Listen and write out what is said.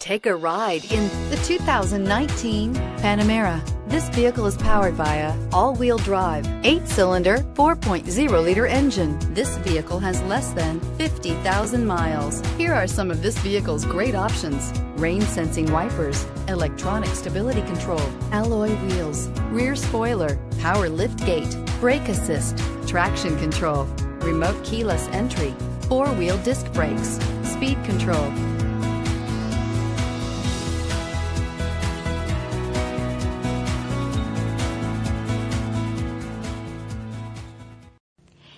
Take a ride in the 2019 Panamera. This vehicle is powered by a all-wheel drive, 8-cylinder, 4.0-liter engine. This vehicle has less than 50,000 miles. Here are some of this vehicle's great options. Rain-sensing wipers, electronic stability control, alloy wheels, rear spoiler, power lift gate, brake assist, traction control, remote keyless entry, four-wheel disc brakes, speed control,